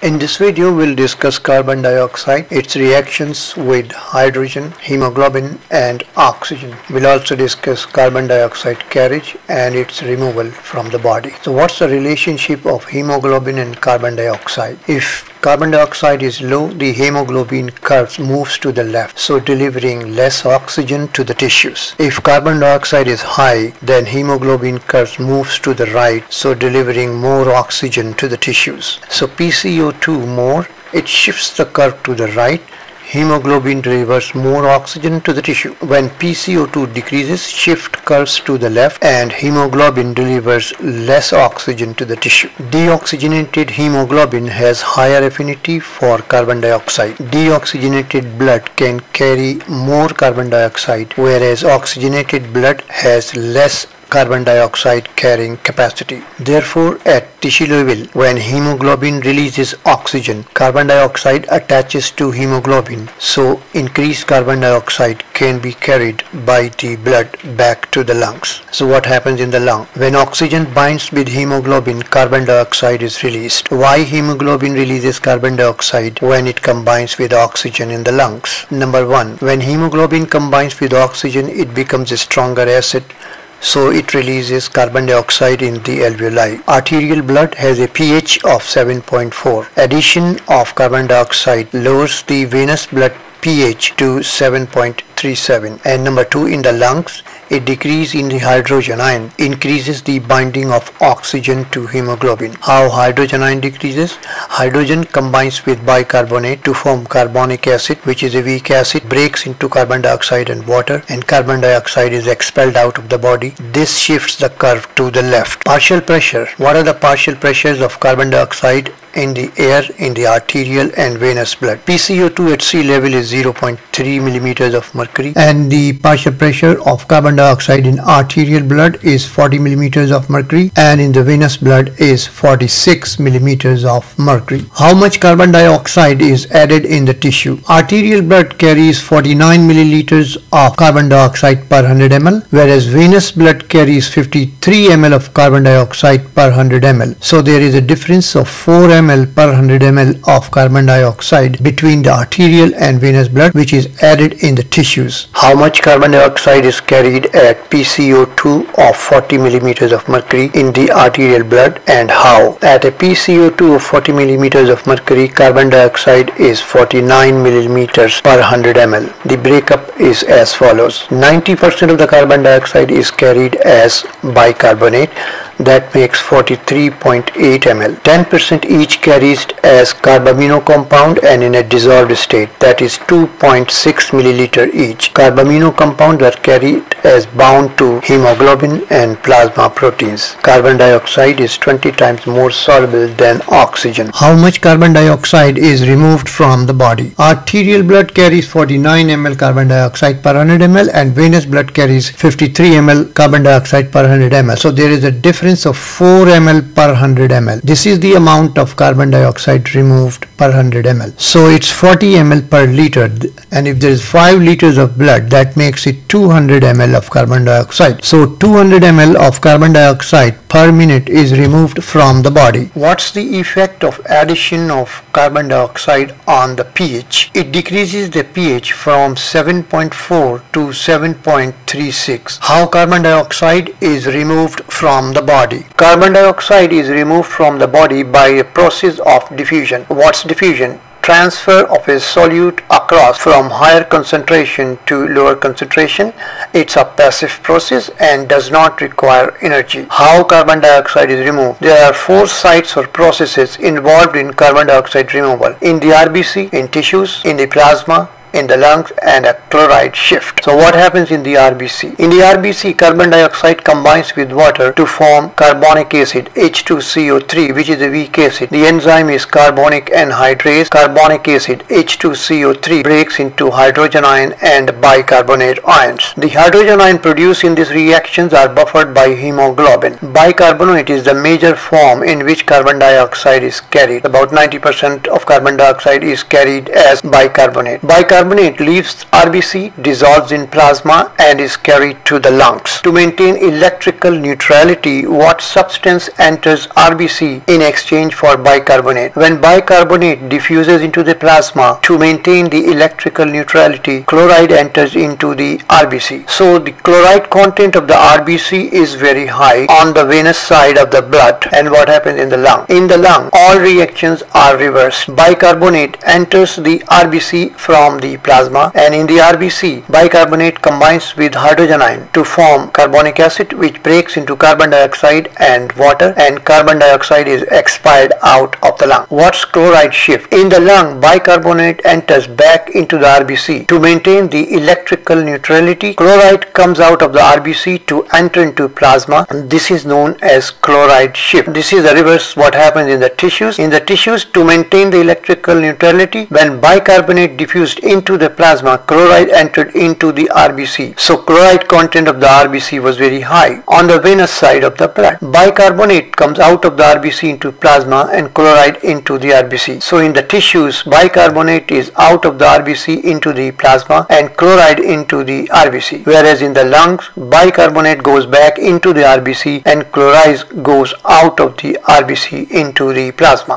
In this video we'll discuss carbon dioxide, its reactions with hydrogen, hemoglobin and oxygen. We'll also discuss carbon dioxide carriage and its removal from the body. So what's the relationship of hemoglobin and carbon dioxide? If carbon dioxide is low, the hemoglobin curve moves to the left, so delivering less oxygen to the tissues. If carbon dioxide is high, then hemoglobin curve moves to the right, so delivering more oxygen to the tissues. So PCO PCO2 more, it shifts the curve to the right. Hemoglobin delivers more oxygen to the tissue. When PCO2 decreases, shift curves to the left and hemoglobin delivers less oxygen to the tissue. Deoxygenated hemoglobin has higher affinity for carbon dioxide. Deoxygenated blood can carry more carbon dioxide whereas oxygenated blood has less carbon dioxide carrying capacity. Therefore, at tissue level, when hemoglobin releases oxygen, carbon dioxide attaches to hemoglobin, so increased carbon dioxide can be carried by the blood back to the lungs. So what happens in the lung? When oxygen binds with hemoglobin, carbon dioxide is released. Why hemoglobin releases carbon dioxide when it combines with oxygen in the lungs? Number one, when hemoglobin combines with oxygen, it becomes a stronger acid so it releases carbon dioxide in the alveoli. Arterial blood has a pH of 7.4. Addition of carbon dioxide lowers the venous blood pH to 7.37 and number 2 in the lungs a decrease in the hydrogen ion increases the binding of oxygen to hemoglobin. How hydrogen ion decreases? Hydrogen combines with bicarbonate to form carbonic acid which is a weak acid, breaks into carbon dioxide and water and carbon dioxide is expelled out of the body. This shifts the curve to the left. Partial pressure. What are the partial pressures of carbon dioxide in the air in the arterial and venous blood. PCO2 at sea level is 0.3 millimeters of mercury and the partial pressure of carbon dioxide in arterial blood is 40 millimeters of mercury and in the venous blood is 46 millimeters of mercury. How much carbon dioxide is added in the tissue? Arterial blood carries 49 milliliters of carbon dioxide per 100 ml whereas venous blood carries 53 ml of carbon dioxide per 100 ml. So there is a difference of 4 ml per 100 ml of carbon dioxide between the arterial and venous blood which is added in the tissues. How much carbon dioxide is carried at PCO2 of 40 millimeters of mercury in the arterial blood and how. At a PCO2 of 40 millimeters of mercury, carbon dioxide is 49 millimeters per 100 ml. The breakup is as follows. 90% of the carbon dioxide is carried as bicarbonate that makes 43.8 ml. 10% each carries as carbamino compound and in a dissolved state that is 2.6 milliliter each. Carbamino compounds are carried as bound to hemoglobin and plasma proteins. Carbon dioxide is 20 times more soluble than oxygen. How much carbon dioxide is removed from the body? Arterial blood carries 49 ml carbon dioxide per 100 ml and venous blood carries 53 ml carbon dioxide per 100 ml. So there is a difference of 4 ml per 100 ml. This is the amount of carbon dioxide removed per 100 ml. So it's 40 ml per liter and if there is 5 liters of blood that makes it 200 ml of carbon dioxide. So 200 ml of carbon dioxide per minute is removed from the body. What's the effect of addition of carbon dioxide on the pH? It decreases the pH from 7.4 to 7.36. How carbon dioxide is removed from the body? Carbon dioxide is removed from the body by a process of diffusion. What's diffusion? transfer of a solute across from higher concentration to lower concentration. It's a passive process and does not require energy. How carbon dioxide is removed? There are four sites or processes involved in carbon dioxide removal. In the RBC, in tissues, in the plasma, in the lungs and a chloride shift. So what happens in the RBC? In the RBC carbon dioxide combines with water to form carbonic acid H2CO3 which is a weak acid. The enzyme is carbonic anhydrase. Carbonic acid H2CO3 breaks into hydrogen ion and bicarbonate ions. The hydrogen ion produced in these reactions are buffered by hemoglobin. Bicarbonate is the major form in which carbon dioxide is carried. About 90% of carbon dioxide is carried as bicarbonate. Bicarbonate Bicarbonate leaves RBC, dissolves in plasma and is carried to the lungs. To maintain electrical neutrality, what substance enters RBC in exchange for bicarbonate? When bicarbonate diffuses into the plasma, to maintain the electrical neutrality, chloride enters into the RBC. So the chloride content of the RBC is very high on the venous side of the blood and what happens in the lung? In the lung, all reactions are reversed. Bicarbonate enters the RBC from the plasma and in the RBC, bicarbonate combines with hydrogen ion to form carbonic acid which breaks into carbon dioxide and water and carbon dioxide is expired out of the lung. What's chloride shift? In the lung, bicarbonate enters back into the RBC. To maintain the electrical neutrality, chloride comes out of the RBC to enter into plasma. And this is known as chloride shift. This is the reverse what happens in the tissues. In the tissues, to maintain the electrical neutrality, when bicarbonate diffused into the plasma, chloride entered into the RBC. So chloride content of the RBC was very high on the venous side of the blood. Bicarbonate comes out of the RBC into plasma and chloride into the RBC. So in the tissues, bicarbonate is out of the RBC into the plasma and chloride into the RBC. Whereas in the lungs, bicarbonate goes back into the RBC and chloride goes out of the RBC into the plasma.